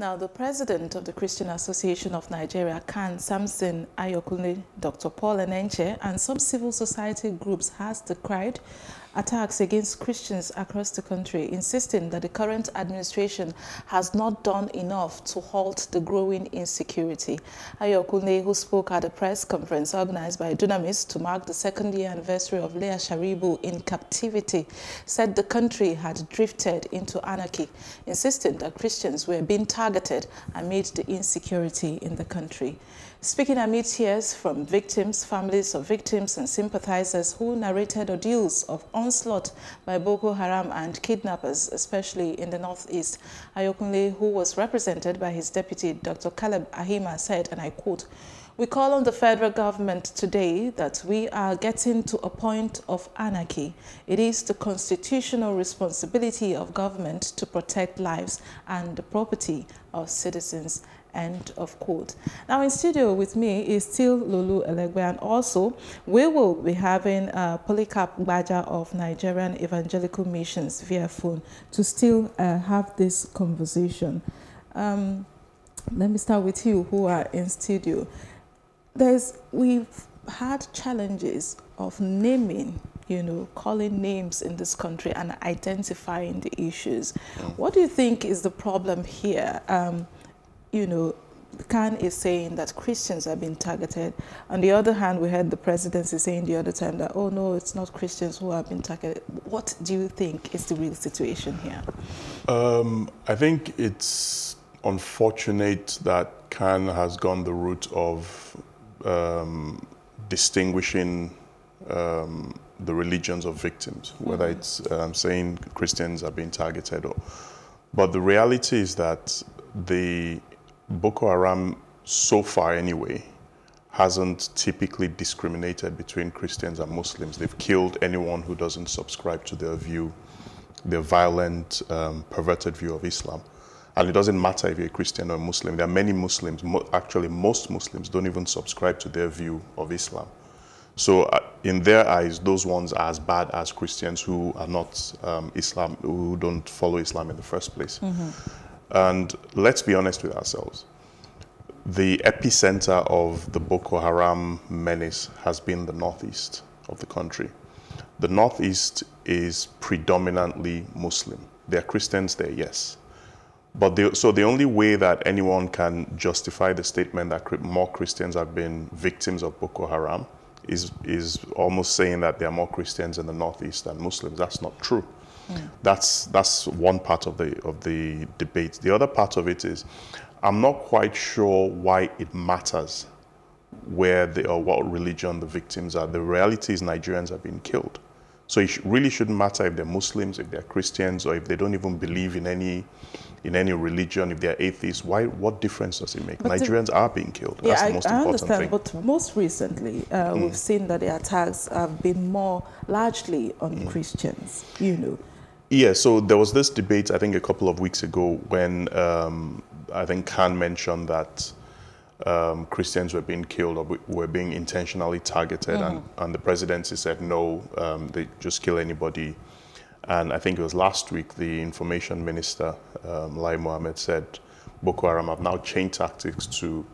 Now, the president of the Christian Association of Nigeria, CAN, Samson Ayokunle, Dr. Paul Enenche, and some civil society groups has decried attacks against Christians across the country, insisting that the current administration has not done enough to halt the growing insecurity. Ayokunle, who spoke at a press conference organized by Dunamis to mark the second year anniversary of Leah Sharibu in captivity, said the country had drifted into anarchy, insisting that Christians were being targeted amid the insecurity in the country. Speaking amid tears from victims, families of victims and sympathizers who narrated ordeals of onslaught by Boko Haram and kidnappers, especially in the northeast, Ayokunle, who was represented by his deputy, Dr. Caleb Ahima, said, and I quote, we call on the federal government today that we are getting to a point of anarchy. It is the constitutional responsibility of government to protect lives and the property of citizens. End of quote. Now in studio with me is still Lolu Elegbe and also we will be having uh, Polycarp Gbaja of Nigerian Evangelical Missions via phone to still uh, have this conversation. Um, let me start with you who are in studio. There's, we've had challenges of naming you know, calling names in this country and identifying the issues. What do you think is the problem here? Um, you know, CAN is saying that Christians are being targeted. On the other hand, we heard the presidency saying the other time that, oh no, it's not Christians who have been targeted. What do you think is the real situation here? Um, I think it's unfortunate that CAN has gone the route of um, distinguishing um, the religions of victims, whether mm -hmm. it's um, saying Christians are being targeted or. But the reality is that the Boko Haram, so far anyway, hasn't typically discriminated between Christians and Muslims. They've killed anyone who doesn't subscribe to their view, their violent, um, perverted view of Islam. And it doesn't matter if you're a Christian or a Muslim. There are many Muslims, mo actually most Muslims don't even subscribe to their view of Islam. So uh, in their eyes, those ones are as bad as Christians who are not um, Islam, who don't follow Islam in the first place. Mm -hmm. And let's be honest with ourselves. The epicenter of the Boko Haram menace has been the northeast of the country. The northeast is predominantly Muslim. There are Christians there, yes. But the, so the only way that anyone can justify the statement that more Christians have been victims of Boko Haram is, is almost saying that there are more Christians in the Northeast than Muslims. That's not true. That's that's one part of the of the debate. The other part of it is, I'm not quite sure why it matters where the or what religion the victims are. The reality is Nigerians have been killed. So it really shouldn't matter if they're Muslims, if they're Christians, or if they don't even believe in any in any religion, if they're atheists. Why? What difference does it make? But Nigerians the, are being killed. Yeah, That's the most I, I understand. Thing. But most recently, uh, mm. we've seen that the attacks have been more largely on mm. Christians. You know. Yeah, so there was this debate, I think, a couple of weeks ago when um, I think CAN mentioned that um, Christians were being killed or were being intentionally targeted, mm -hmm. and, mm-hmm. and the presidency said no, um, they just kill anybody. And I think it was last week the information minister, um, Lai Mohammed, said Boko Haram have now changed tactics to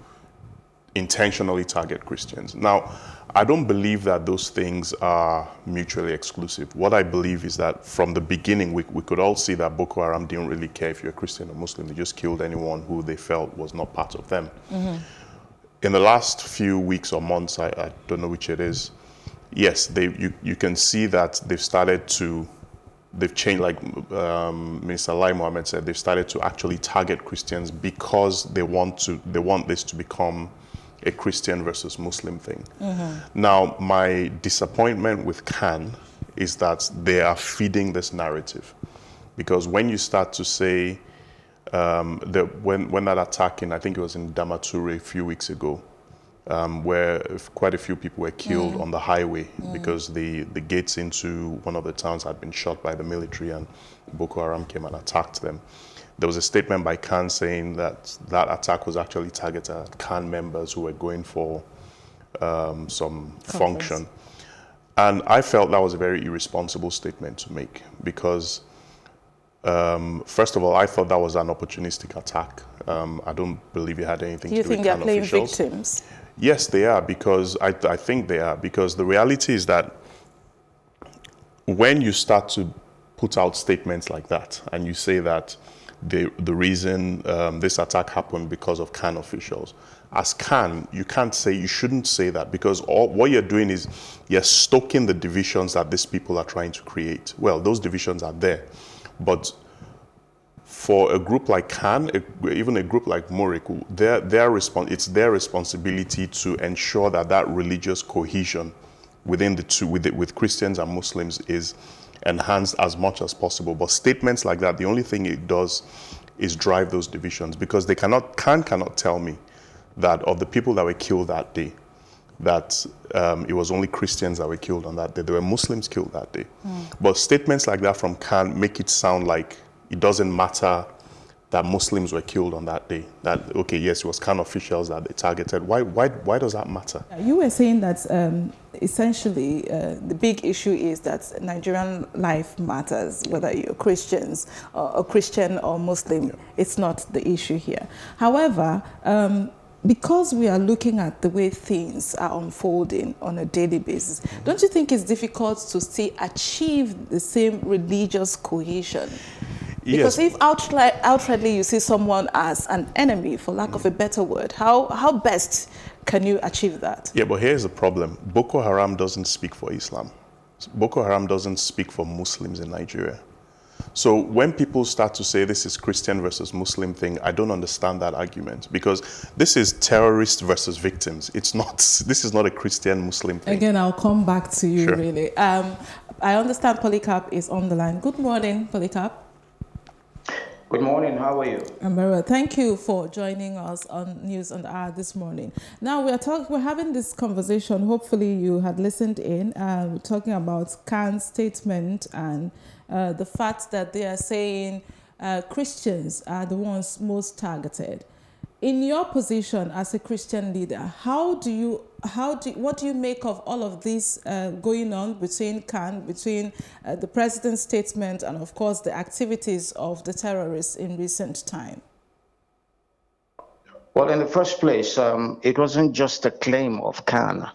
intentionally target Christians. Now, I don't believe that those things are mutually exclusive. What I believe is that from the beginning, we, we could all see that Boko Haram didn't really care if you're a Christian or Muslim. They just killed anyone who they felt was not part of them. Mm -hmm. In the last few weeks or months, I, I don't know which it is, yes, they, you, you can see that they've started to they've changed, like um, Minister Lai Mohammed said, they've started to actually target Christians because they want to, they want this to become a Christian versus Muslim thing. Mm -hmm. Now, my disappointment with CAN is that they are feeding this narrative. Because when you start to say, um, that when, when that attack in, I think it was in Damaturu a few weeks ago, um, where quite a few people were killed mm. on the highway mm. because the, the gates into one of the towns had been shot by the military and Boko Haram came and attacked them. There was a statement by CAN saying that that attack was actually targeted at CAN members who were going for um, some Conference. function. And I felt that was a very irresponsible statement to make because Um, first of all, I thought that was an opportunistic attack. Um, I don't believe it had anything to do you to think do with they're playing victims? Yes, they are because I, I think they are because the reality is that when you start to put out statements like that and you say that the, the reason um, this attack happened because of CAN officials, as CAN, you can't say, you shouldn't say that because all, what you're doing is you're stoking the divisions that these people are trying to create. Well, those divisions are there, but for a group like CAN, a, even a group like MURIC, their, their respons- it's their responsibility to ensure that that religious cohesion within the two, with, the, with Christians and Muslims is enhanced as much as possible. But statements like that, the only thing it does is drive those divisions because they cannot, CAN cannot tell me that of the people that were killed that day, that um, it was only Christians that were killed on that day. There were Muslims killed that day. But statements like that from CAN make it sound like it doesn't matter that Muslims were killed on that day. That okay, yes, it was CAN officials that they targeted. Why, why, why does that matter? You were saying that um, essentially uh, the big issue is that Nigerian life matters, whether you're Christians or a Christian or Muslim. It's not the issue here. However, um, because we are looking at the way things are unfolding on a daily basis, don't you think it's difficult to still achieve the same religious cohesion? Because Yes. if outright, outrightly you see someone as an enemy, for lack of a better word, how, how best can you achieve that? Yeah, but here's the problem. Boko Haram doesn't speak for Islam. Boko Haram doesn't speak for Muslims in Nigeria. So when people start to say this is Christian versus Muslim thing, I don't understand that argument because this is terrorist versus victims. It's not. This is not a Christian Muslim thing. Again, I'll come back to you Sure. really. Um, I understand Polycarp is on the line. Good morning, Polycarp. Good morning. How are you? I'm very well. Thank you for joining us on News on the Hour this morning. Now we are talking. We're having this conversation. Hopefully, you had listened in. Uh, talking about CAN's statement and uh, the fact that they are saying uh, Christians are the ones most targeted. In your position as a Christian leader, how do you how do what do you make of all of this uh, going on between CAN, between uh, the president's statement, and of course the activities of the terrorists in recent time? Well, in the first place, um, it wasn't just a claim of CAN.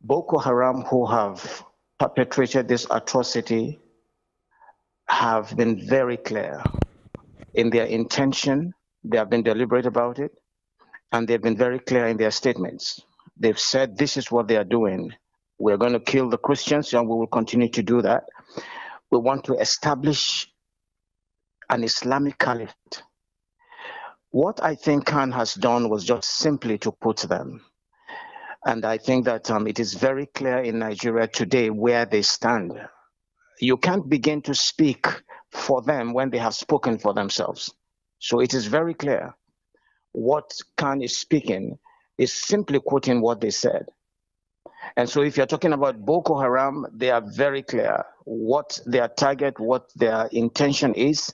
Boko Haram, who have perpetrated this atrocity, have been very clear in their intention. They have been deliberate about it, and they've been very clear in their statements. They've said this is what they are doing. We're going to kill the Christians, and we will continue to do that. We want to establish an Islamic caliphate. What I think CAN has done was just simply to put them. And I think that um, it is very clear in Nigeria today where they stand. You can't begin to speak for them when they have spoken for themselves. So it is very clear. What CAN is speaking is simply quoting what they said. And so if you're talking about Boko Haram, they are very clear. What their target, what their intention is,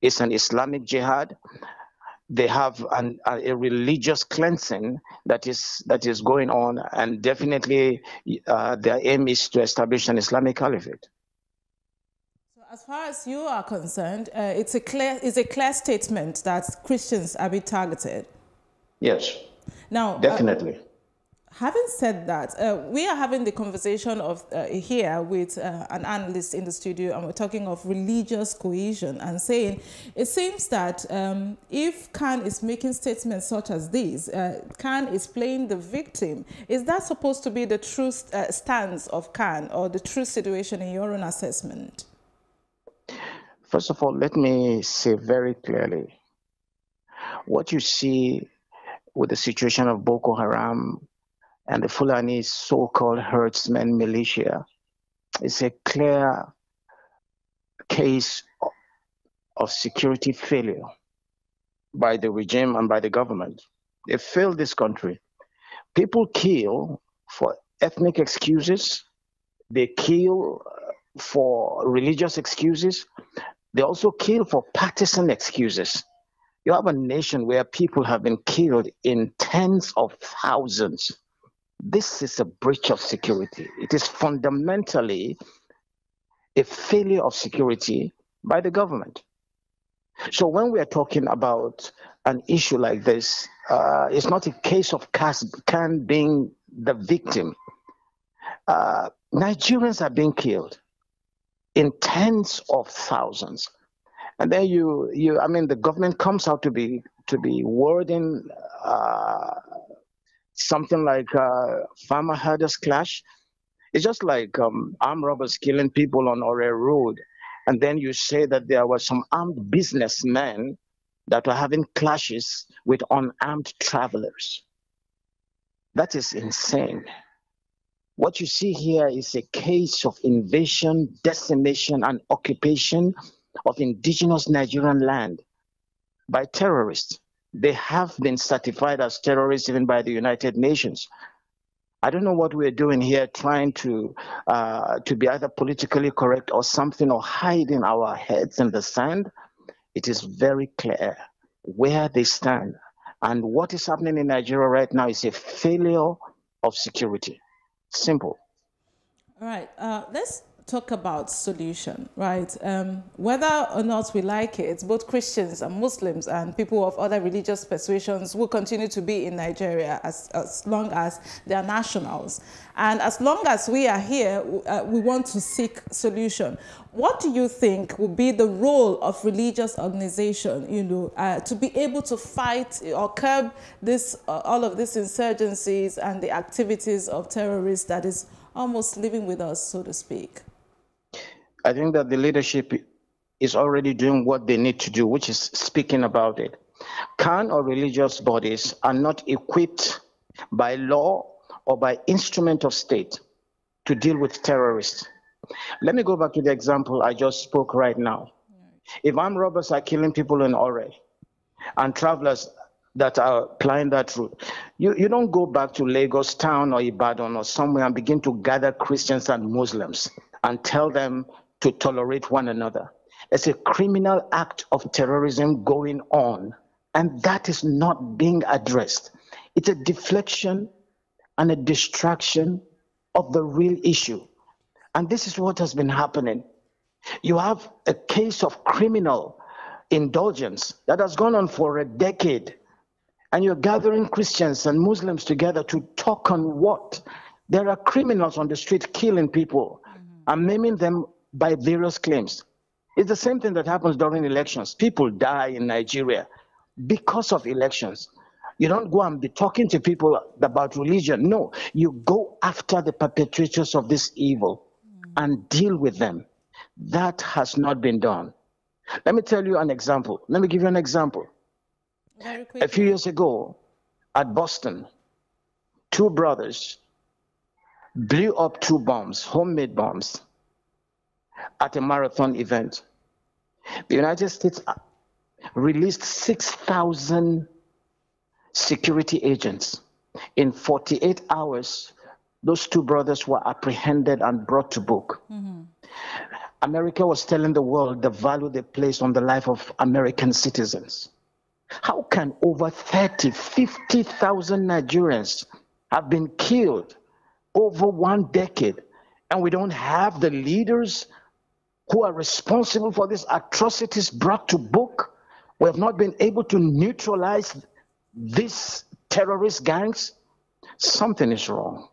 It's an Islamic jihad they have an, a, a religious cleansing that is that is going on, and definitely uh, their aim is to establish an Islamic caliphate. So as far as you are concerned, uh, it's a clear it's a clear statement that Christians are being targeted. Yes, Now, uh, definitely. having said that, uh, we are having the conversation of uh, here with uh, an analyst in the studio, and we're talking of religious cohesion and saying it seems that um, if CAN is making statements such as these, uh, CAN is playing the victim. Is that supposed to be the true uh, stance of CAN or the true situation in your own assessment? First of all, let me say very clearly what you see with the situation of Boko Haram and the Fulani so called herdsmen militia is a clear case of security failure by the regime and by the government. They failed this country. People kill for ethnic excuses, they kill for religious excuses, they also kill for partisan excuses. You have a nation where people have been killed in tens of thousands. This is a breach of security. It is fundamentally a failure of security by the government. So when we are talking about an issue like this, uh, it's not a case of CAN being the victim. Uh, Nigerians are being killed in tens of thousands. And then you, you, I mean, the government comes out to be to be wording uh, something like uh, farmer herders clash. It's just like um, armed robbers killing people on Ore Road, and then you say that there were some armed businessmen that were having clashes with unarmed travelers. That is insane. What you see here is a case of invasion, decimation, and occupation of indigenous Nigerian land by terrorists. They have been certified as terrorists even by the United Nations. I don't know what we're doing here, trying to uh, to be either politically correct or something, or hiding our heads in the sand. It is very clear where they stand, and what is happening in Nigeria right now is a failure of security. Simple. All right. Uh, let's talk about solution, right? Um, whether or not we like it, both Christians and Muslims and people of other religious persuasions will continue to be in Nigeria as, as long as they are nationals. And as long as we are here, uh, we want to seek solution. What do you think will be the role of religious organization, you know, uh, to be able to fight or curb this, uh, all of these insurgencies and the activities of terrorists that is almost living with us, so to speak? I think that the leadership is already doing what they need to do, which is speaking about it. CAN or religious bodies are not equipped by law or by instrument of state to deal with terrorists. Let me go back to the example I just spoke right now. If armed robbers are killing people in Ore and travelers that are plying that route, you, you don't go back to Lagos town or Ibadan or somewhere and begin to gather Christians and Muslims and tell them to tolerate one another. It's a criminal act of terrorism going on, and that is not being addressed. It's a deflection and a distraction of the real issue. And this is what has been happening. You have a case of criminal indulgence that has gone on for a decade, and you're gathering Christians and Muslims together to talk on what? There are criminals on the street killing people mm-hmm. and naming them by various claims. It's the same thing that happens during elections. People die in Nigeria because of elections. You don't go and be talking to people about religion. No, you go after the perpetrators of this evil and deal with them. That has not been done. Let me tell you an example. Let me give you an example. A few years ago at Boston, two brothers blew up two bombs, homemade bombs, at a marathon event. The United States released 6,000 security agents. In 48 hours, those two brothers were apprehended and brought to book. Mm-hmm. America was telling the world the value they place on the life of American citizens. How can over 30, 50,000 Nigerians have been killed over one decade and we don't have the leaders who are responsible for these atrocities brought to book. We have not been able to neutralize these terrorist gangs. Something is wrong.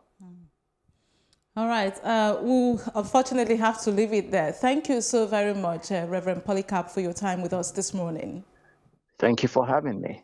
All right. Uh, we'll unfortunately have to leave it there. Thank you so very much, uh, Reverend Polycarp, for your time with us this morning. Thank you for having me.